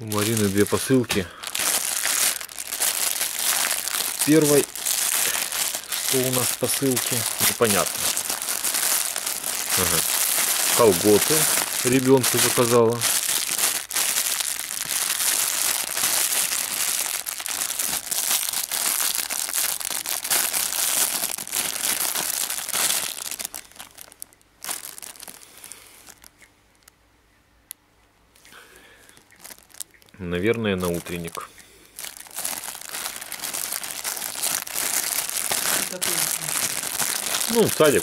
У Марины две посылки. Первой, что у нас в посылке, непонятно. Ага. Колготы ребенку заказала. Наверное, на утренник. Ну, в садик.